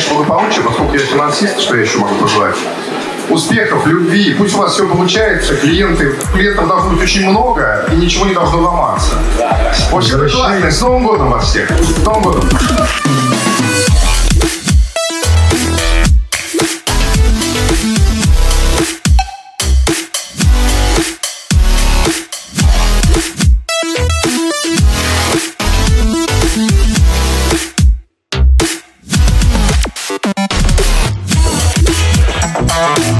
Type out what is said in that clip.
дальнейшего благополучия, поскольку я финансист, что я еще могу пожелать. Успехов, любви, пусть у вас все получается, клиенты, клиентов должно быть очень много, и ничего не должно ломаться. В классно. С Новым годом вас всех! С Новым годом! Bye.